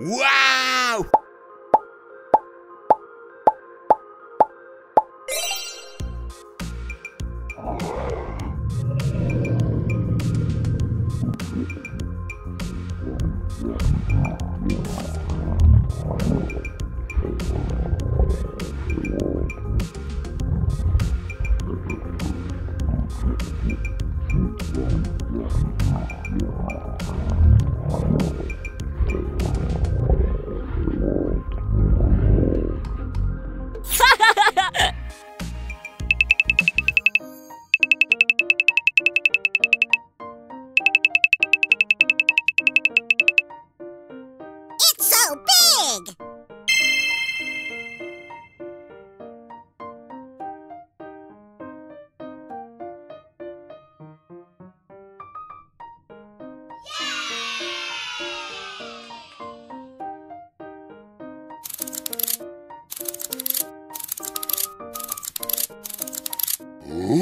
Uau! Ooh.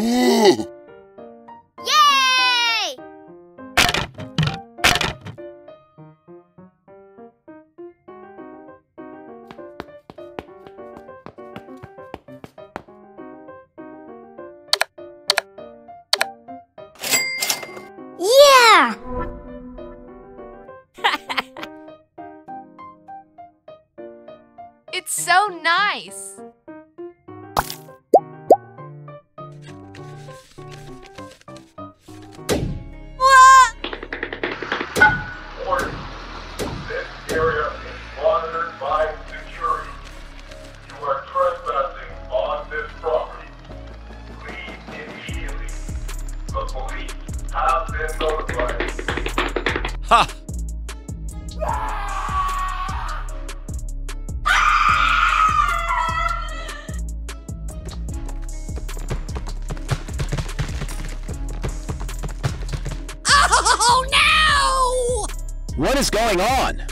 going on?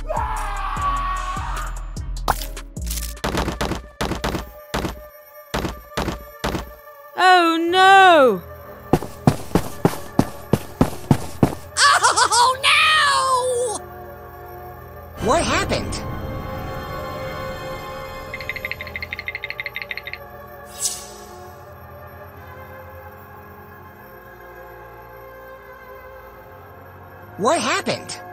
Oh no! Oh no! What happened? What happened?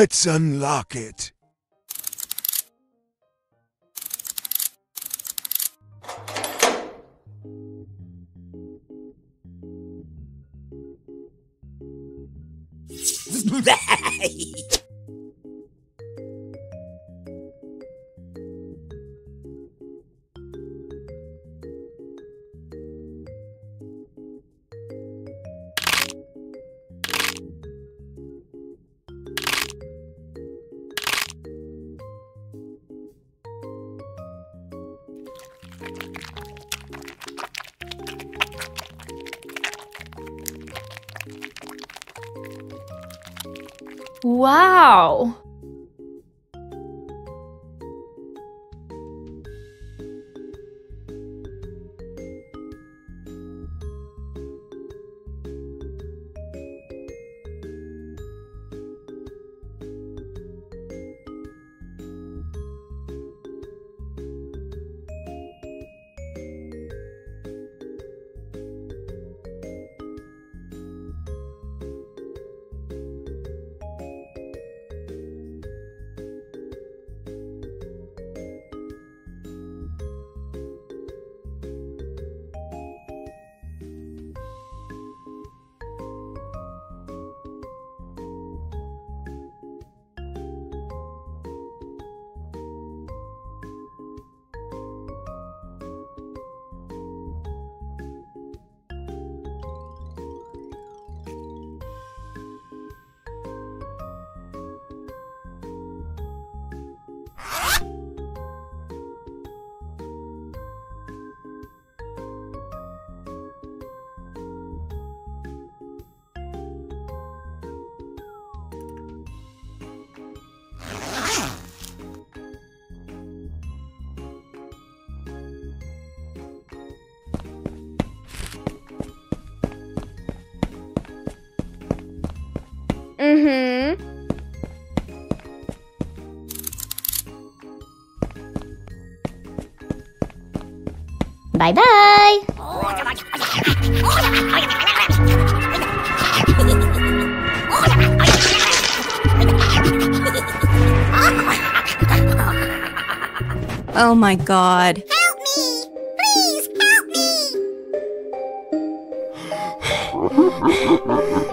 Let's unlock it. Wow! Bye bye. Oh my god. Help me! Please help me!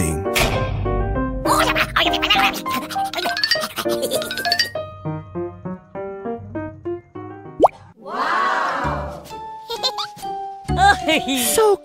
interesting. Wow! so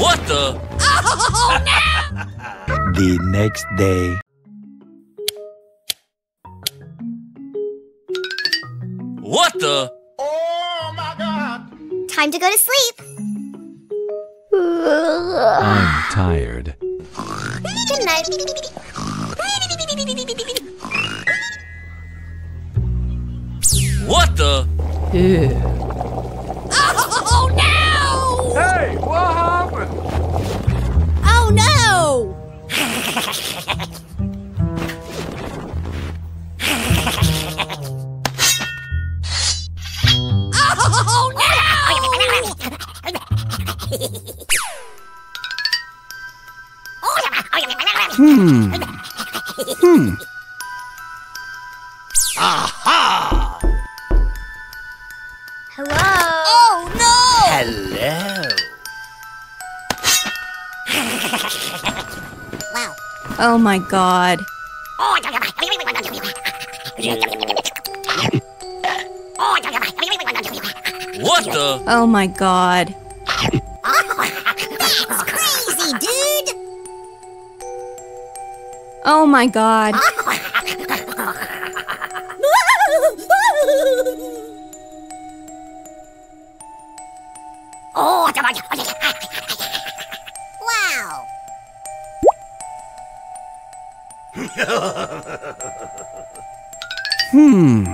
What the? The next day. What the? Oh, my God! Time to go to sleep. I'm tired. Good night. What the? Ew. Hmm. Hmm. Hello. Oh my god. What the? Oh my god. That's crazy, dude. Oh my god. Hmm.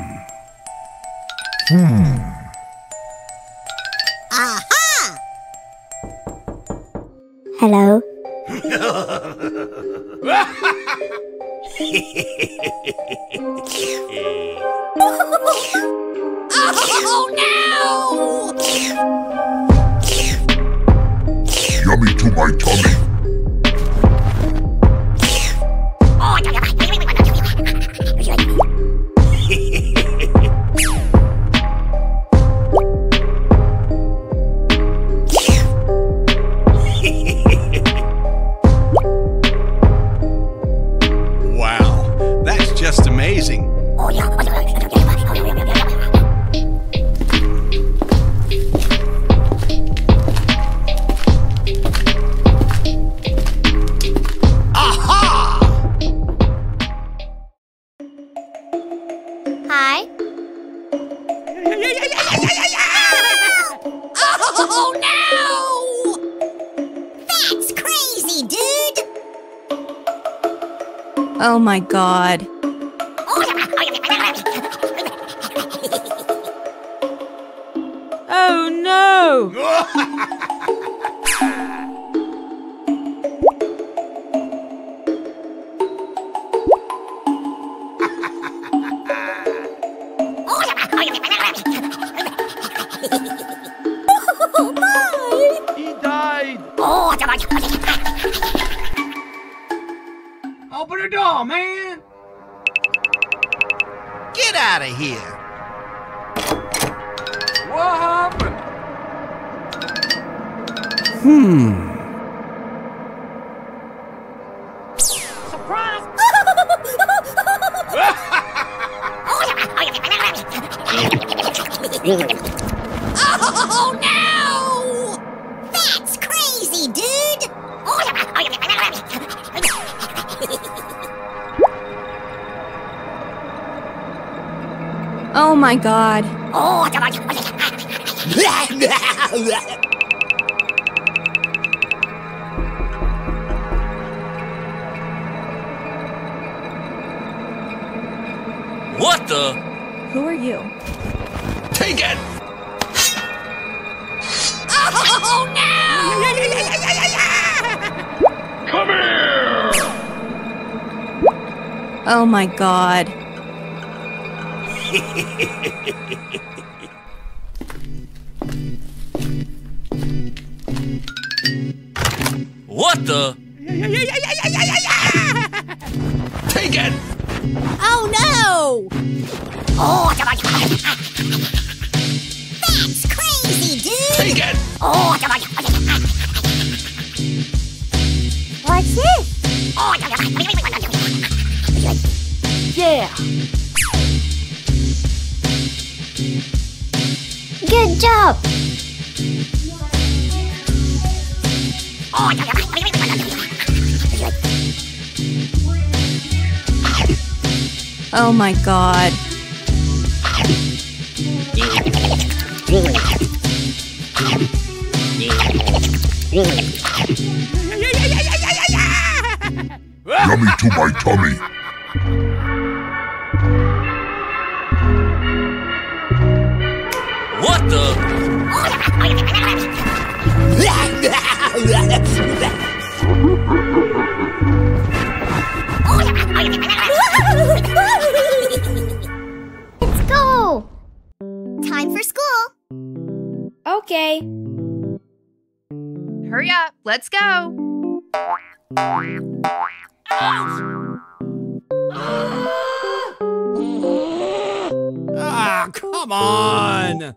Hmm. My god. What the? Take it! Oh no! Oh, That's crazy, dude! Take it! Oh, What's this? Oh, Yeah. Good job. Oh my god. Yummy to my tummy. Let's go. Time for school. Okay. Hurry up. Let's go. Ah, come on!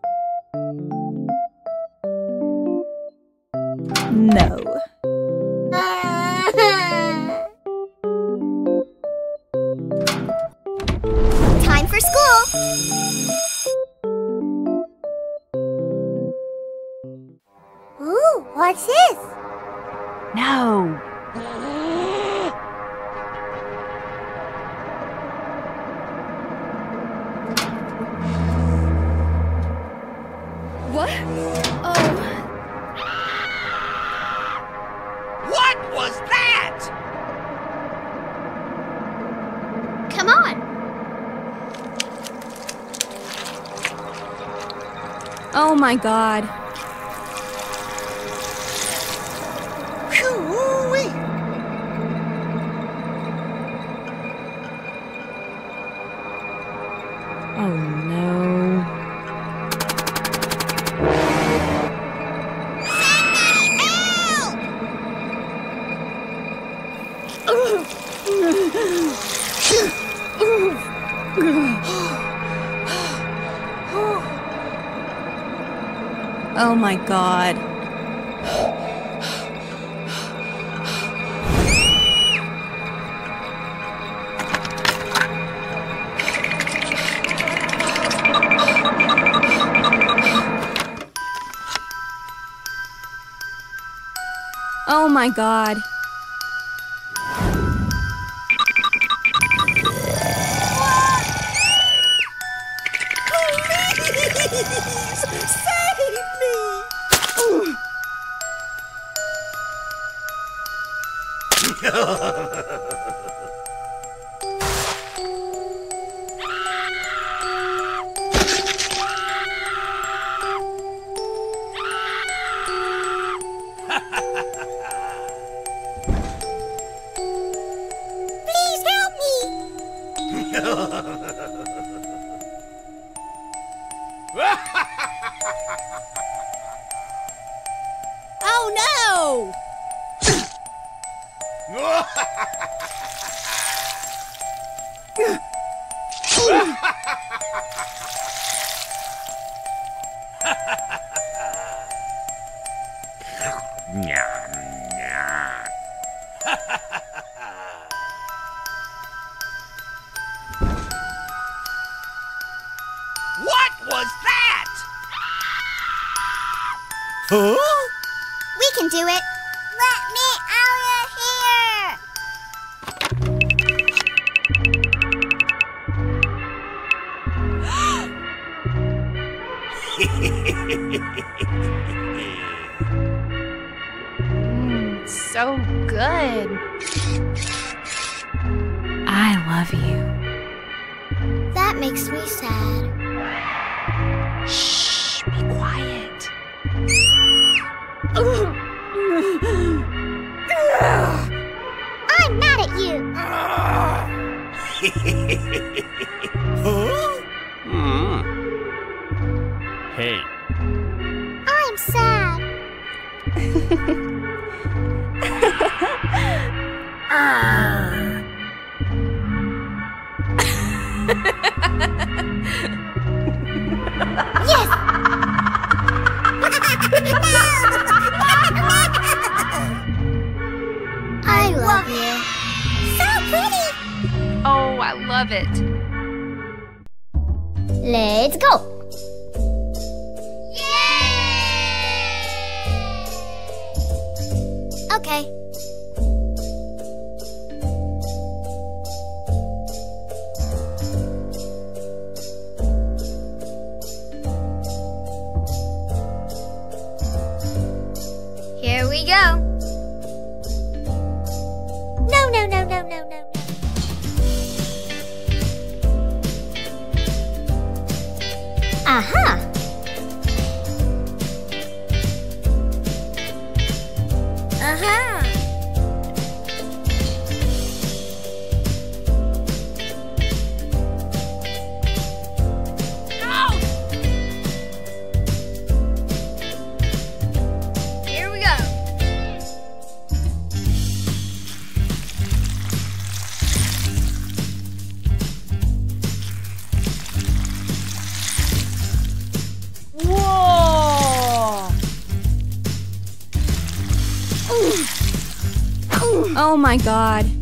No. Time for school. Ooh, what's this? No. My god. My god. Oh my god. oh no! good. I love you. That makes me sad. Shh, be quiet. I'm mad at you. Hmm. Hey. I'm sad. I love you. So pretty. Oh, I love it. Let's go. Aha! Oh my god.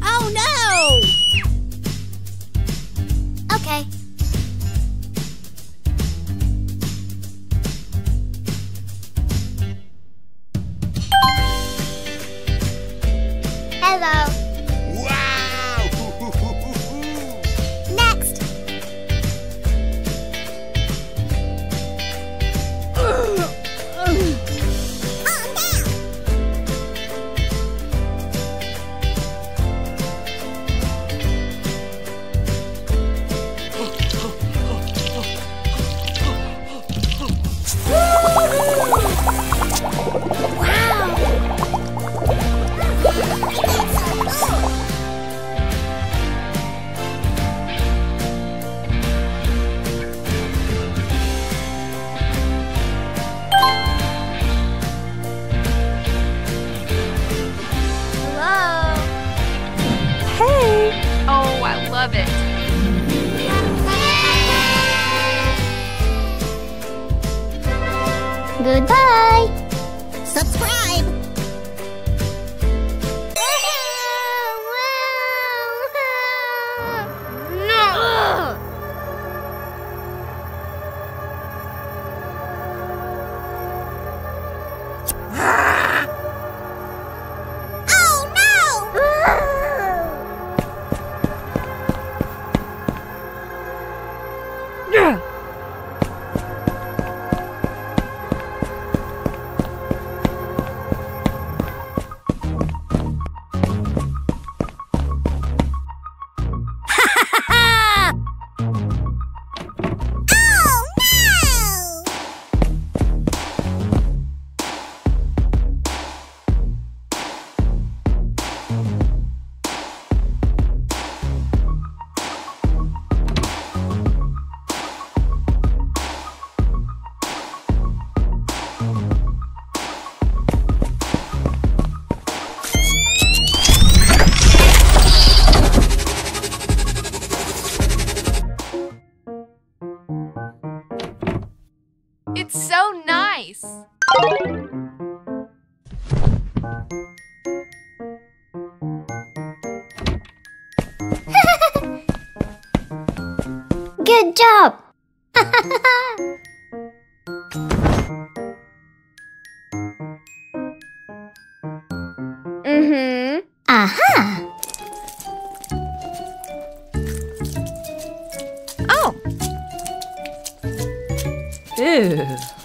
Ew.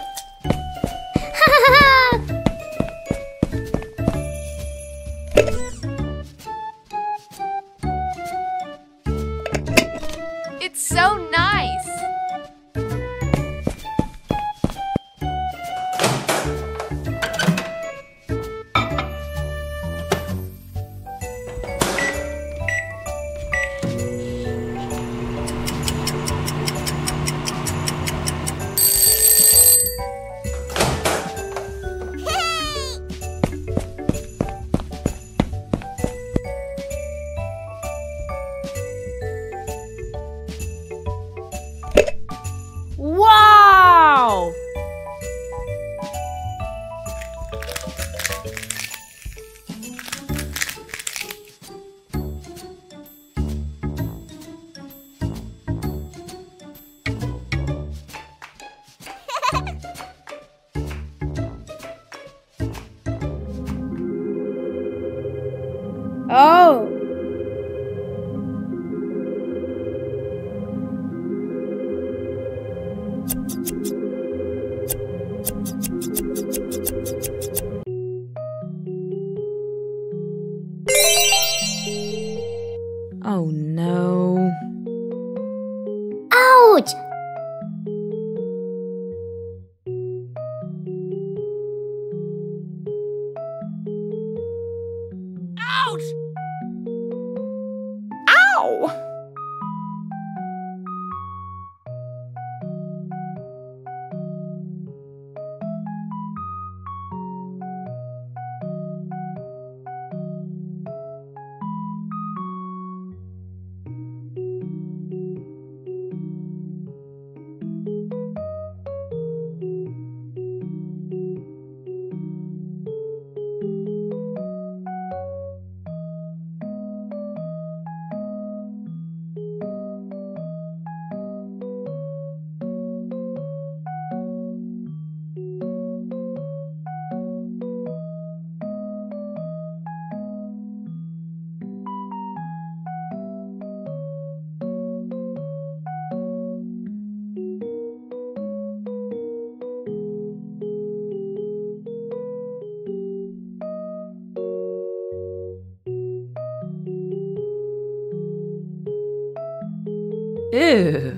Ew.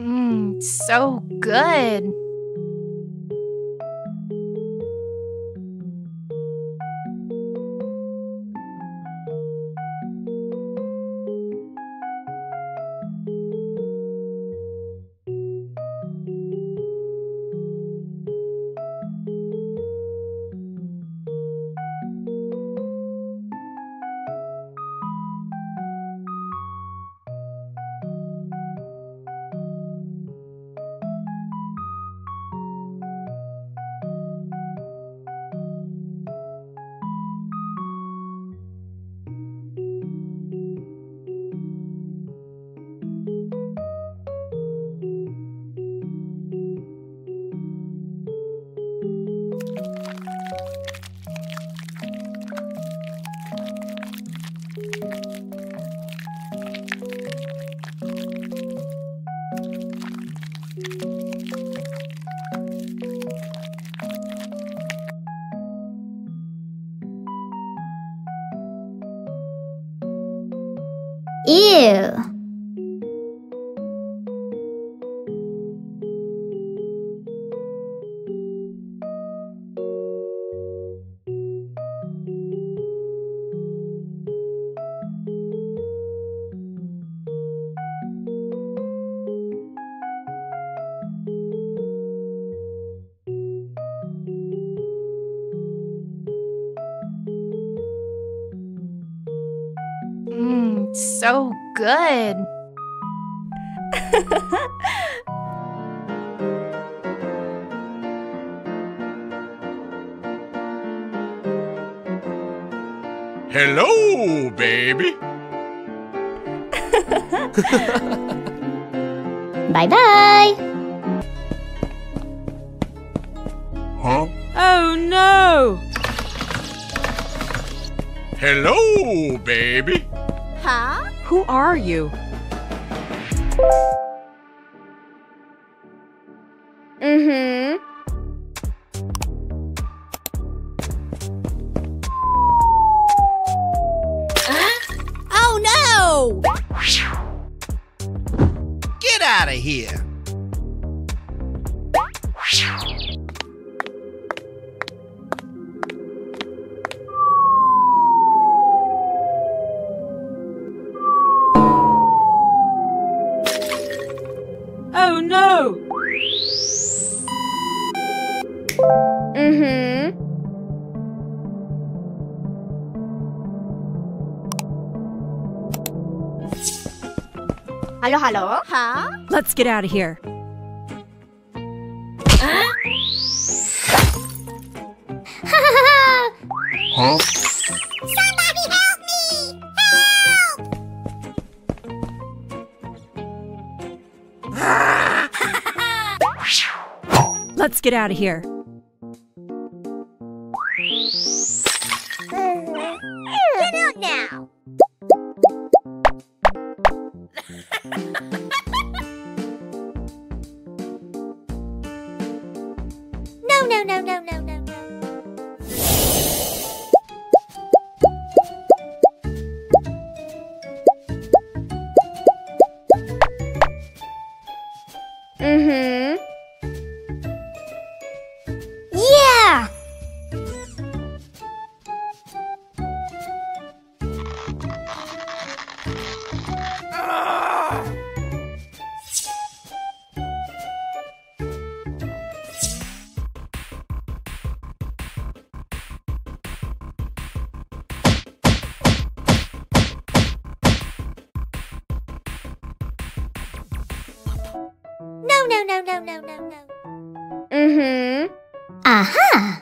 Mmm, so good. Good. Hello, baby. Bye bye. Huh? Oh no! Hello, baby. Who are you? Get out of here. Huh? Somebody help me! Help! Let's get out of here. No, no, no. Mm-hmm. Aha!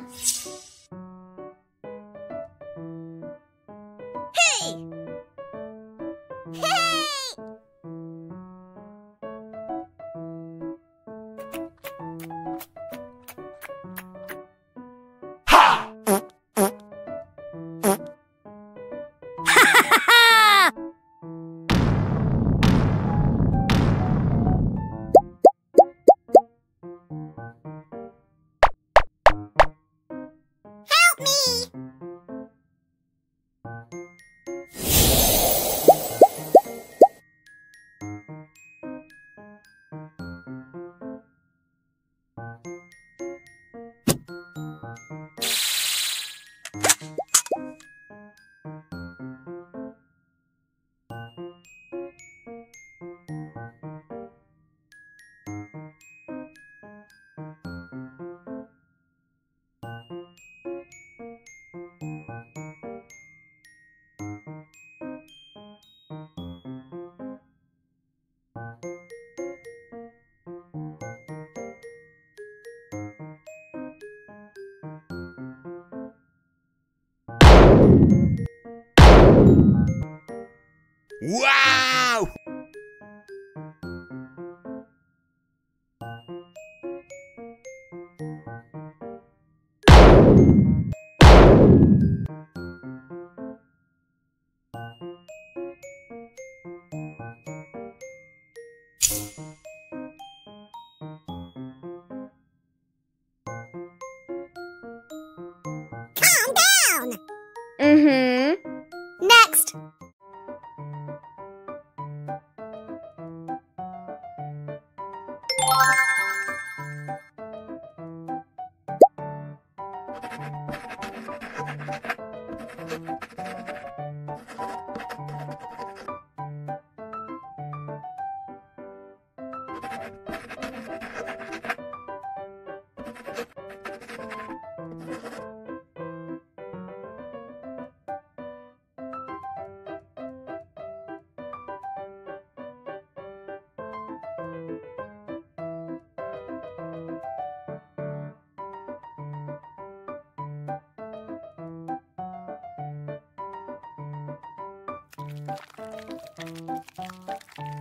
Wow!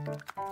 Wow!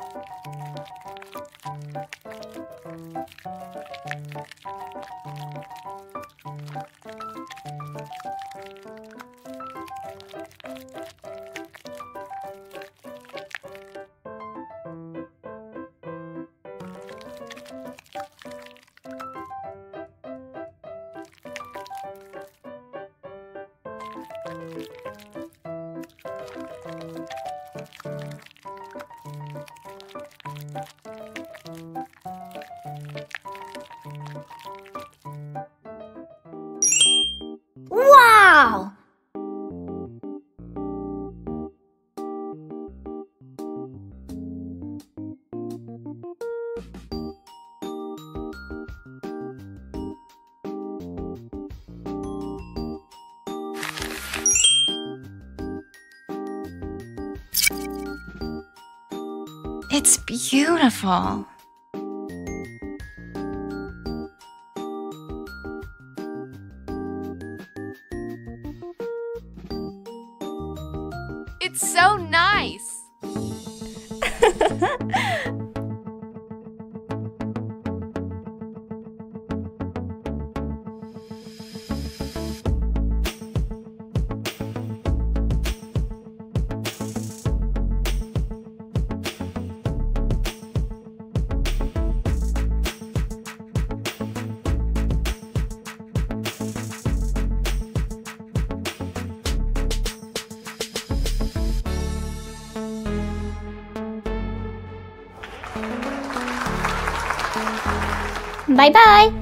It's beautiful. Bye bye!